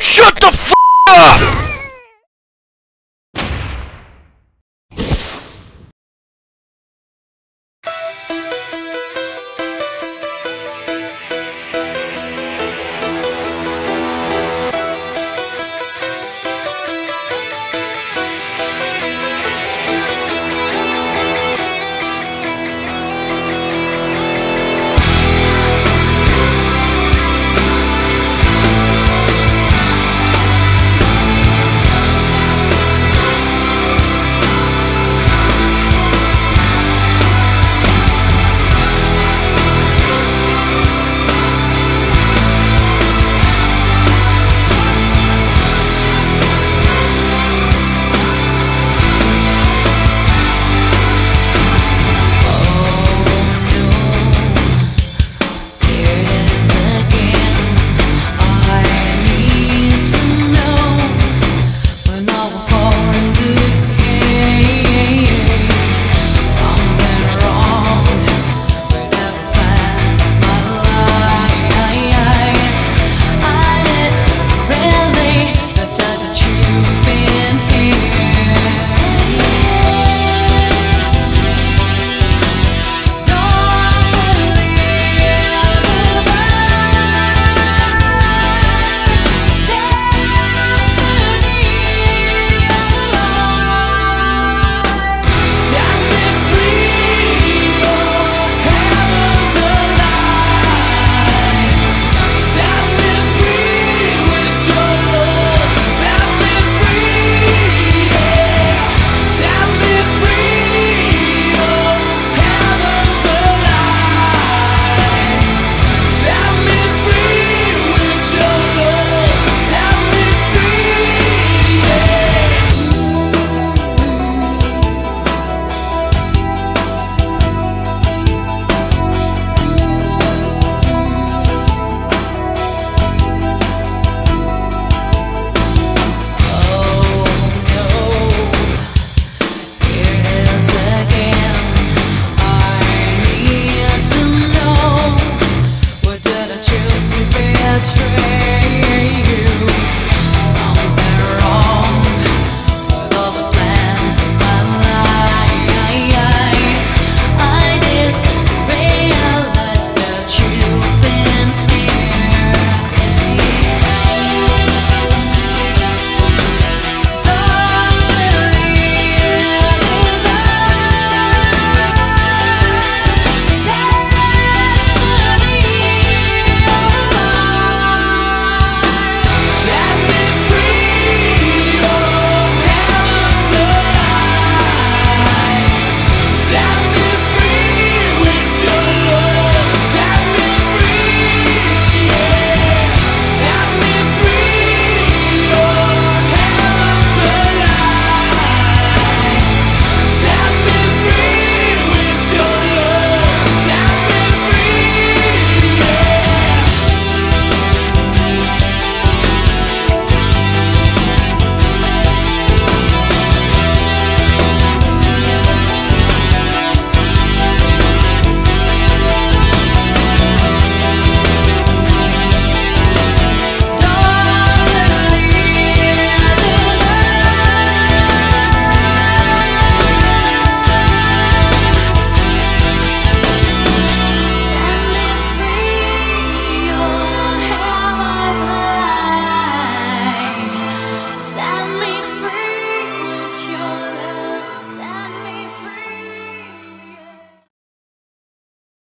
Shut the f up!